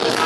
Wait.